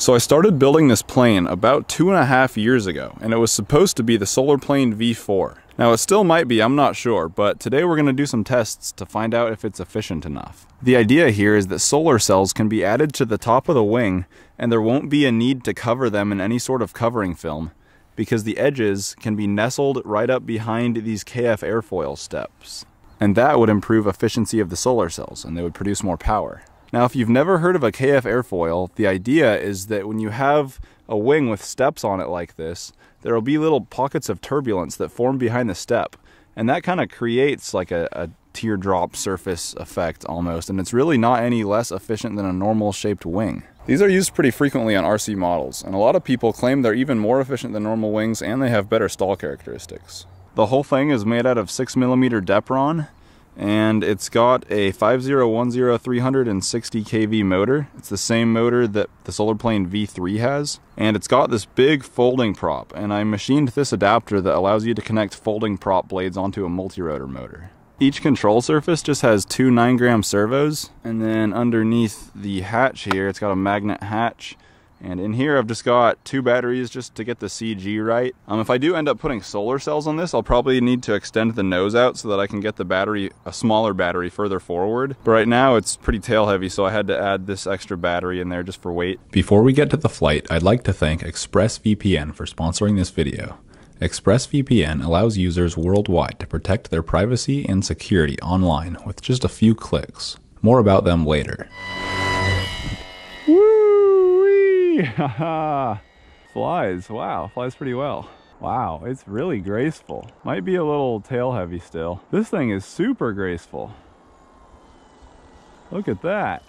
So I started building this plane about two and a half years ago, and it was supposed to be the Solar Plane V4. Now it still might be, I'm not sure, but today we're going to do some tests to find out if it's efficient enough. The idea here is that solar cells can be added to the top of the wing, and there won't be a need to cover them in any sort of covering film, because the edges can be nestled right up behind these KF airfoil steps. And that would improve efficiency of the solar cells, and they would produce more power. Now, if you've never heard of a KF airfoil, the idea is that when you have a wing with steps on it like this, there will be little pockets of turbulence that form behind the step. And that kind of creates like a, a teardrop surface effect almost, and it's really not any less efficient than a normal shaped wing. These are used pretty frequently on RC models, and a lot of people claim they're even more efficient than normal wings and they have better stall characteristics. The whole thing is made out of 6mm Depron, and it's got a 5010 360 kV motor. It's the same motor that the Solar Plane V3 has. And it's got this big folding prop, and I machined this adapter that allows you to connect folding prop blades onto a multi-rotor motor. Each control surface just has two 9 gram servos, and then underneath the hatch here, it's got a magnet hatch and in here, I've just got two batteries just to get the CG right. Um, if I do end up putting solar cells on this, I'll probably need to extend the nose out so that I can get the battery, a smaller battery further forward. But right now it's pretty tail heavy, so I had to add this extra battery in there just for weight. Before we get to the flight, I'd like to thank ExpressVPN for sponsoring this video. ExpressVPN allows users worldwide to protect their privacy and security online with just a few clicks. More about them later. flies. Wow, flies pretty well. Wow, it's really graceful. Might be a little tail heavy still. This thing is super graceful. Look at that.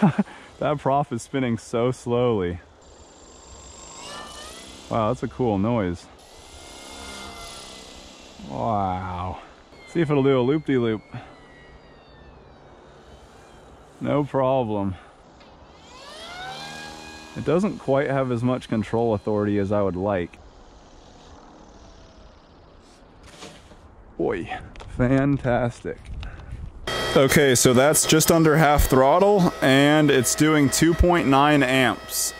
that prop is spinning so slowly. Wow, that's a cool noise. Wow. See if it'll do a loop-de-loop. -loop. No problem. It doesn't quite have as much control authority as I would like. Boy, fantastic. Okay, so that's just under half throttle and it's doing 2.9 amps.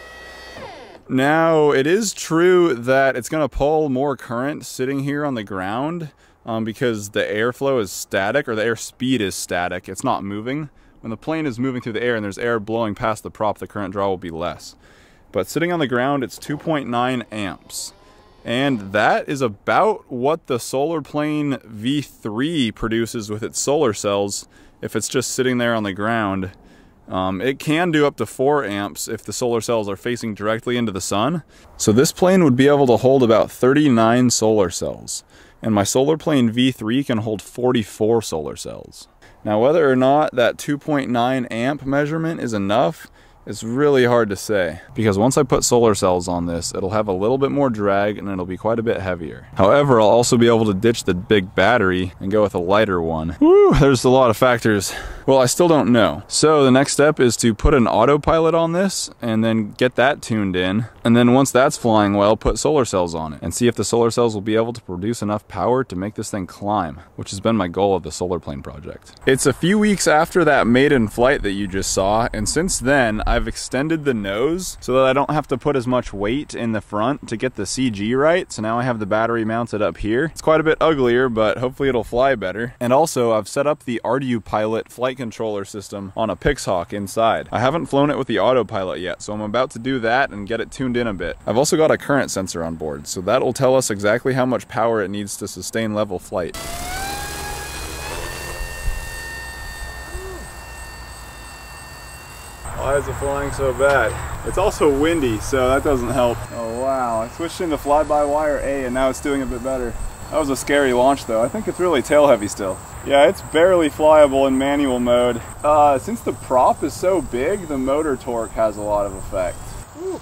Now, it is true that it's going to pull more current sitting here on the ground, um, because the airflow is static or the air speed is static. It's not moving. When the plane is moving through the air and there's air blowing past the prop, the current draw will be less. But sitting on the ground, it's 2.9 amps. And that is about what the Solar Plane V3 produces with its solar cells if it's just sitting there on the ground. Um, it can do up to 4 amps if the solar cells are facing directly into the sun. So this plane would be able to hold about 39 solar cells and my Solar Plane V3 can hold 44 solar cells. Now whether or not that 2.9 amp measurement is enough it's really hard to say because once I put solar cells on this, it'll have a little bit more drag and it'll be quite a bit heavier. However, I'll also be able to ditch the big battery and go with a lighter one. Woo, there's a lot of factors. Well, I still don't know. So the next step is to put an autopilot on this and then get that tuned in. And then once that's flying well, put solar cells on it and see if the solar cells will be able to produce enough power to make this thing climb, which has been my goal of the solar plane project. It's a few weeks after that maiden flight that you just saw, and since then, I've extended the nose so that I don't have to put as much weight in the front to get the CG right. So now I have the battery mounted up here. It's quite a bit uglier, but hopefully it'll fly better. And also I've set up the ArduPilot flight controller system on a Pixhawk inside. I haven't flown it with the autopilot yet, so I'm about to do that and get it tuned in a bit. I've also got a current sensor on board, so that'll tell us exactly how much power it needs to sustain level flight. Why is it flying so bad? It's also windy, so that doesn't help. Oh wow, I switched into fly-by-wire A and now it's doing a bit better. That was a scary launch though. I think it's really tail heavy still. Yeah, it's barely flyable in manual mode. Uh, since the prop is so big, the motor torque has a lot of effect. Whew.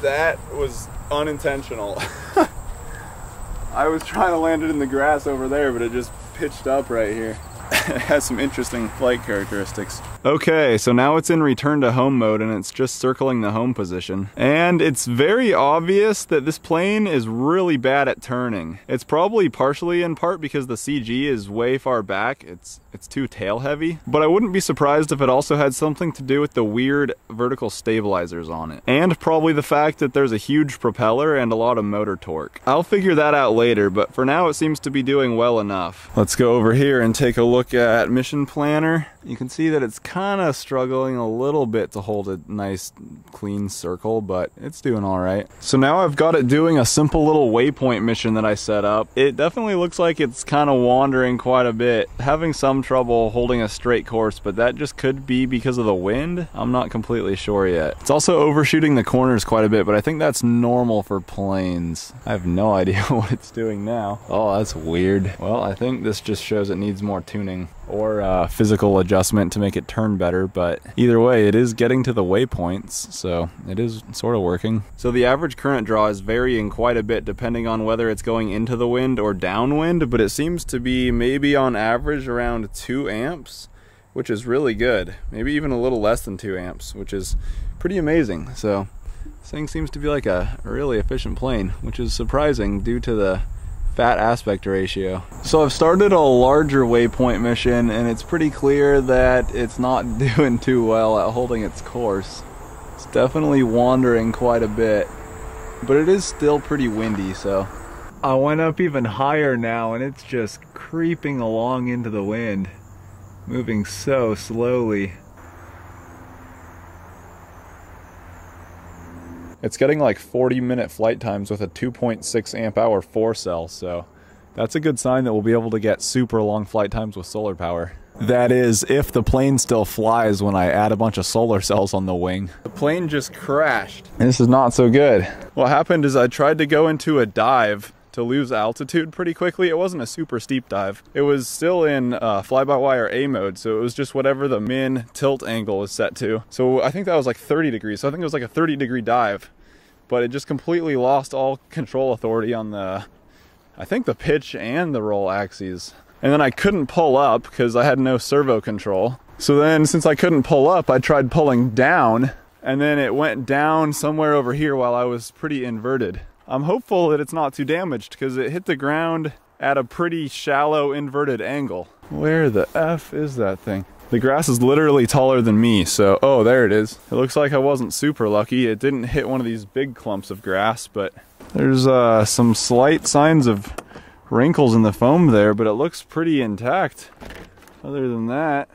That was unintentional. I was trying to land it in the grass over there, but it just pitched up right here. has some interesting flight characteristics. Okay, so now it's in return to home mode and it's just circling the home position. And it's very obvious that this plane is really bad at turning. It's probably partially in part because the CG is way far back. It's it's too tail heavy, but I wouldn't be surprised if it also had something to do with the weird vertical stabilizers on it. And probably the fact that there's a huge propeller and a lot of motor torque. I'll figure that out later, but for now it seems to be doing well enough. Let's go over here and take a look at Mission Planner. You can see that it's kind of struggling a little bit to hold a nice clean circle, but it's doing all right. So now I've got it doing a simple little waypoint mission that I set up. It definitely looks like it's kind of wandering quite a bit, having some trouble holding a straight course, but that just could be because of the wind. I'm not completely sure yet. It's also overshooting the corners quite a bit, but I think that's normal for planes. I have no idea what it's doing now. Oh, that's weird. Well, I think this just shows it needs more tuning or uh, physical adjustment to make it turn better. But either way, it is getting to the waypoints, so it is sort of working. So the average current draw is varying quite a bit depending on whether it's going into the wind or downwind, but it seems to be maybe on average around 2 amps, which is really good. Maybe even a little less than 2 amps, which is pretty amazing. So this thing seems to be like a really efficient plane, which is surprising due to the fat aspect ratio. So I've started a larger waypoint mission and it's pretty clear that it's not doing too well at holding its course. It's definitely wandering quite a bit, but it is still pretty windy, so. I went up even higher now and it's just creeping along into the wind, moving so slowly. It's getting like 40 minute flight times with a 2.6 amp hour 4 cell, so that's a good sign that we'll be able to get super long flight times with solar power. That is, if the plane still flies when I add a bunch of solar cells on the wing. The plane just crashed. This is not so good. What happened is I tried to go into a dive to lose altitude pretty quickly. It wasn't a super steep dive. It was still in uh, fly-by-wire A mode, so it was just whatever the min tilt angle is set to. So I think that was like 30 degrees. So I think it was like a 30 degree dive but it just completely lost all control authority on the, I think the pitch and the roll axes. And then I couldn't pull up because I had no servo control. So then since I couldn't pull up, I tried pulling down and then it went down somewhere over here while I was pretty inverted. I'm hopeful that it's not too damaged because it hit the ground at a pretty shallow inverted angle. Where the F is that thing? The grass is literally taller than me, so, oh, there it is. It looks like I wasn't super lucky. It didn't hit one of these big clumps of grass, but there's uh, some slight signs of wrinkles in the foam there, but it looks pretty intact. Other than that,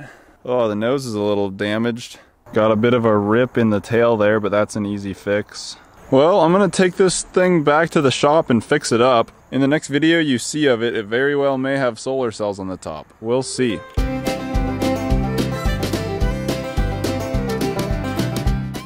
oh, the nose is a little damaged. Got a bit of a rip in the tail there, but that's an easy fix. Well, I'm gonna take this thing back to the shop and fix it up. In the next video you see of it, it very well may have solar cells on the top. We'll see.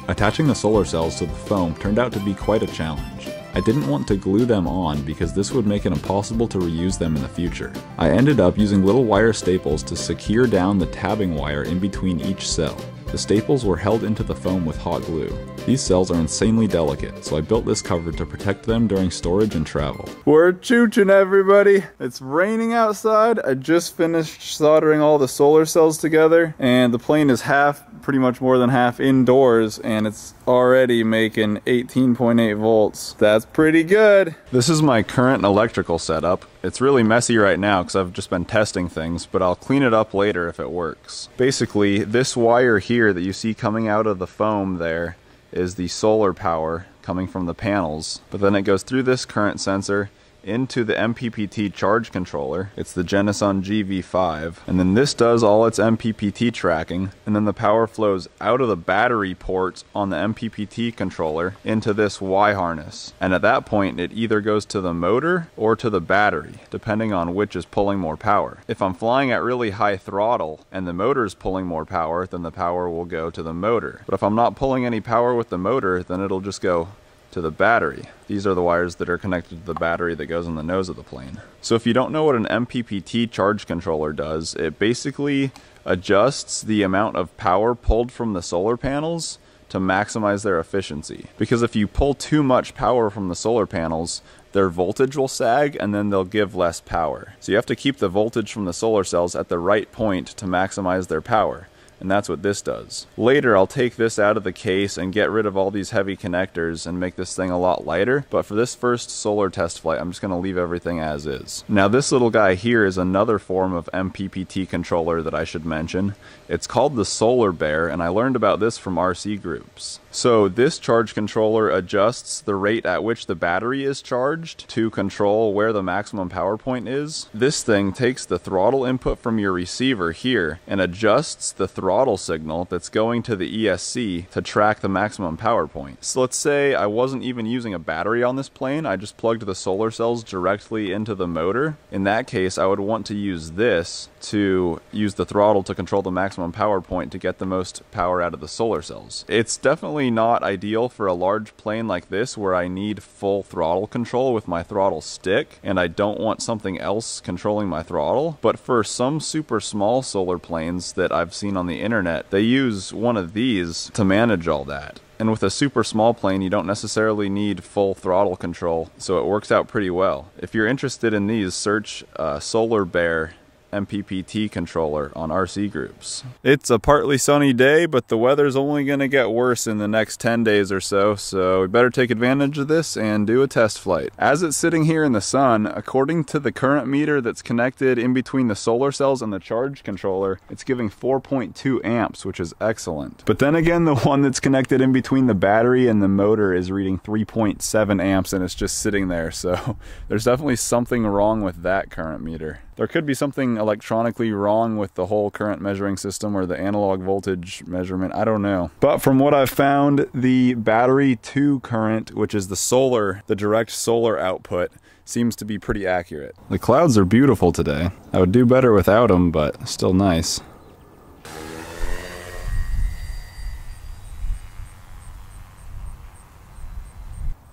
Attaching the solar cells to the foam turned out to be quite a challenge. I didn't want to glue them on because this would make it impossible to reuse them in the future. I ended up using little wire staples to secure down the tabbing wire in between each cell. The staples were held into the foam with hot glue. These cells are insanely delicate, so I built this cover to protect them during storage and travel. We're chooching everybody! It's raining outside. I just finished soldering all the solar cells together, and the plane is half, pretty much more than half indoors, and it's already making 18.8 volts. That's pretty good! This is my current electrical setup. It's really messy right now because I've just been testing things, but I'll clean it up later if it works. Basically, this wire here that you see coming out of the foam there is the solar power coming from the panels, but then it goes through this current sensor into the MPPT charge controller. It's the Genasun GV5. And then this does all its MPPT tracking. And then the power flows out of the battery ports on the MPPT controller into this Y harness. And at that point, it either goes to the motor or to the battery, depending on which is pulling more power. If I'm flying at really high throttle and the motor is pulling more power, then the power will go to the motor. But if I'm not pulling any power with the motor, then it'll just go to the battery. These are the wires that are connected to the battery that goes in the nose of the plane. So if you don't know what an MPPT charge controller does, it basically adjusts the amount of power pulled from the solar panels to maximize their efficiency. Because if you pull too much power from the solar panels, their voltage will sag and then they'll give less power. So you have to keep the voltage from the solar cells at the right point to maximize their power and that's what this does. Later, I'll take this out of the case and get rid of all these heavy connectors and make this thing a lot lighter, but for this first solar test flight, I'm just going to leave everything as is. Now, this little guy here is another form of MPPT controller that I should mention. It's called the Solar Bear, and I learned about this from RC groups. So this charge controller adjusts the rate at which the battery is charged to control where the maximum power point is. This thing takes the throttle input from your receiver here and adjusts the throttle signal that's going to the ESC to track the maximum power point. So let's say I wasn't even using a battery on this plane, I just plugged the solar cells directly into the motor. In that case, I would want to use this to use the throttle to control the maximum power point to get the most power out of the solar cells. It's definitely not ideal for a large plane like this where I need full throttle control with my throttle stick and I don't want something else controlling my throttle. But for some super small solar planes that I've seen on the internet, they use one of these to manage all that. And with a super small plane, you don't necessarily need full throttle control, so it works out pretty well. If you're interested in these, search uh, Solar Bear MPPT controller on RC groups. It's a partly sunny day, but the weather's only going to get worse in the next 10 days or so, so we better take advantage of this and do a test flight. As it's sitting here in the sun, according to the current meter that's connected in between the solar cells and the charge controller, it's giving 4.2 amps, which is excellent. But then again, the one that's connected in between the battery and the motor is reading 3.7 amps and it's just sitting there, so there's definitely something wrong with that current meter. There could be something electronically wrong with the whole current measuring system or the analog voltage measurement. I don't know. But from what I've found, the battery to current, which is the solar, the direct solar output, seems to be pretty accurate. The clouds are beautiful today. I would do better without them, but still nice.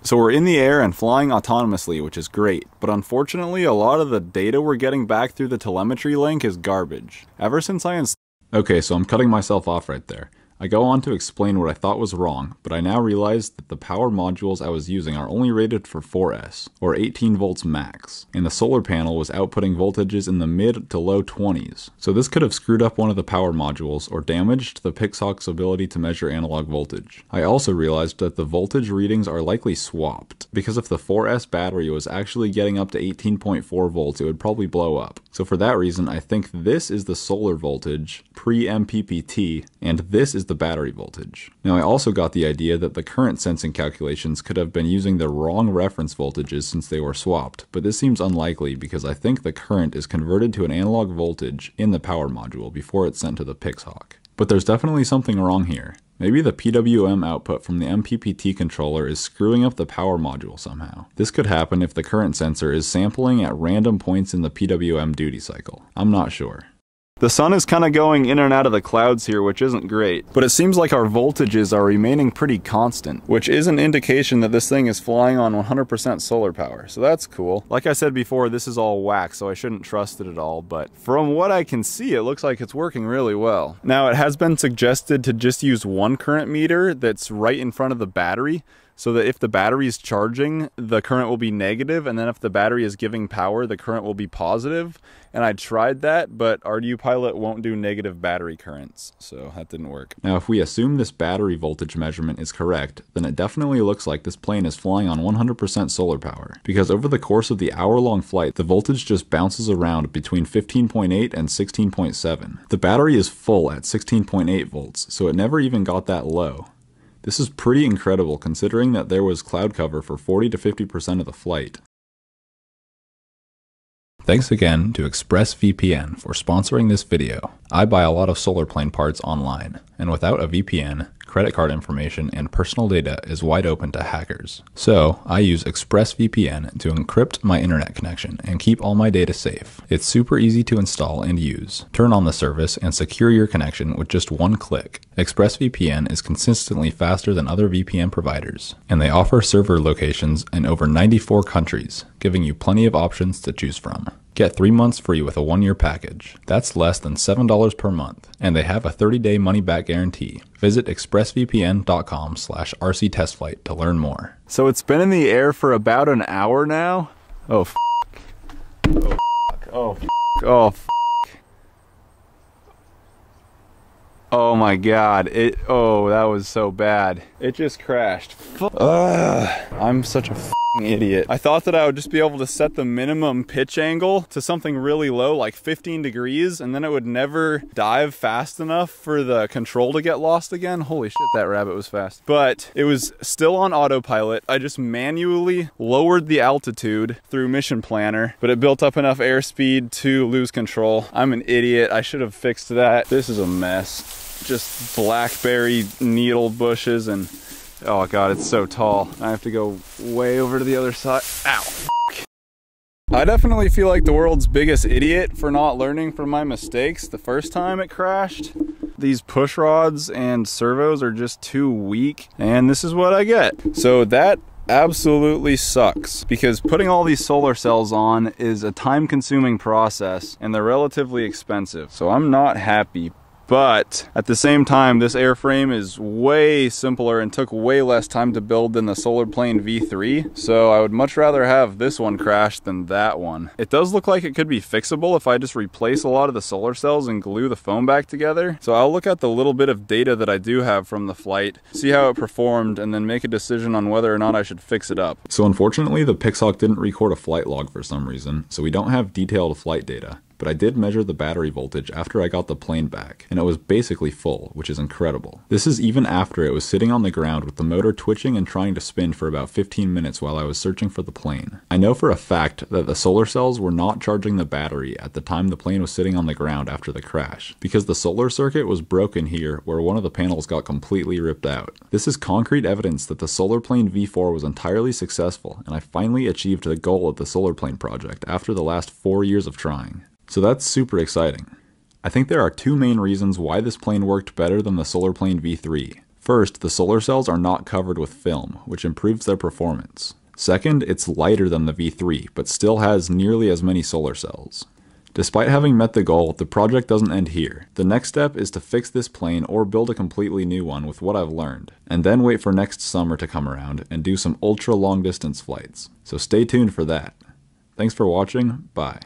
So we're in the air and flying autonomously, which is great, but unfortunately a lot of the data we're getting back through the telemetry link is garbage. Ever since I Okay, so I'm cutting myself off right there. I go on to explain what I thought was wrong, but I now realize that the power modules I was using are only rated for 4S, or 18 volts max, and the solar panel was outputting voltages in the mid to low 20s. So this could have screwed up one of the power modules or damaged the PixHawk's ability to measure analog voltage. I also realized that the voltage readings are likely swapped, because if the 4S battery was actually getting up to 18.4 volts, it would probably blow up. So for that reason, I think this is the solar voltage pre-MPPT, and this is the battery voltage. Now I also got the idea that the current sensing calculations could have been using the wrong reference voltages since they were swapped, but this seems unlikely because I think the current is converted to an analog voltage in the power module before it's sent to the PixHawk. But there's definitely something wrong here. Maybe the PWM output from the MPPT controller is screwing up the power module somehow. This could happen if the current sensor is sampling at random points in the PWM duty cycle. I'm not sure. The sun is kind of going in and out of the clouds here, which isn't great. But it seems like our voltages are remaining pretty constant, which is an indication that this thing is flying on 100% solar power. So that's cool. Like I said before, this is all wax, so I shouldn't trust it at all. But from what I can see, it looks like it's working really well. Now, it has been suggested to just use one current meter that's right in front of the battery so that if the battery is charging, the current will be negative, and then if the battery is giving power, the current will be positive. And I tried that, but ArduPilot won't do negative battery currents, so that didn't work. Now, if we assume this battery voltage measurement is correct, then it definitely looks like this plane is flying on 100% solar power, because over the course of the hour-long flight, the voltage just bounces around between 15.8 and 16.7. The battery is full at 16.8 volts, so it never even got that low. This is pretty incredible considering that there was cloud cover for 40 to 50% of the flight. Thanks again to ExpressVPN for sponsoring this video. I buy a lot of solar plane parts online, and without a VPN, credit card information, and personal data is wide open to hackers. So, I use ExpressVPN to encrypt my internet connection and keep all my data safe. It's super easy to install and use. Turn on the service and secure your connection with just one click. ExpressVPN is consistently faster than other VPN providers, and they offer server locations in over 94 countries, giving you plenty of options to choose from. Get three months free with a one year package. That's less than $7 per month, and they have a 30 day money back guarantee. Visit expressvpn.com slash rctestflight to learn more. So it's been in the air for about an hour now? Oh, f- Oh, f- Oh, f- Oh, f- Oh my god. It oh, that was so bad. It just crashed. Ugh, I'm such a idiot. I thought that I would just be able to set the minimum pitch angle to something really low, like 15 degrees, and then it would never dive fast enough for the control to get lost again. Holy shit, that rabbit was fast. But it was still on autopilot. I just manually lowered the altitude through Mission Planner, but it built up enough airspeed to lose control. I'm an idiot. I should have fixed that. This is a mess just blackberry needle bushes and oh god it's so tall. I have to go way over to the other side. Ow. I definitely feel like the world's biggest idiot for not learning from my mistakes the first time it crashed. These push rods and servos are just too weak and this is what I get. So that absolutely sucks because putting all these solar cells on is a time consuming process and they're relatively expensive. So I'm not happy, but at the same time this airframe is way simpler and took way less time to build than the solar plane v3 so i would much rather have this one crash than that one. It does look like it could be fixable if i just replace a lot of the solar cells and glue the foam back together. So i'll look at the little bit of data that i do have from the flight see how it performed and then make a decision on whether or not i should fix it up. So unfortunately the pixhawk didn't record a flight log for some reason so we don't have detailed flight data but I did measure the battery voltage after I got the plane back, and it was basically full, which is incredible. This is even after it was sitting on the ground with the motor twitching and trying to spin for about 15 minutes while I was searching for the plane. I know for a fact that the solar cells were not charging the battery at the time the plane was sitting on the ground after the crash, because the solar circuit was broken here where one of the panels got completely ripped out. This is concrete evidence that the Solar Plane V4 was entirely successful, and I finally achieved the goal of the Solar Plane project after the last four years of trying. So that's super exciting. I think there are two main reasons why this plane worked better than the Solar Plane V3. First, the solar cells are not covered with film, which improves their performance. Second, it's lighter than the V3, but still has nearly as many solar cells. Despite having met the goal, the project doesn't end here. The next step is to fix this plane or build a completely new one with what I've learned, and then wait for next summer to come around and do some ultra long distance flights. So stay tuned for that. Thanks for watching, bye.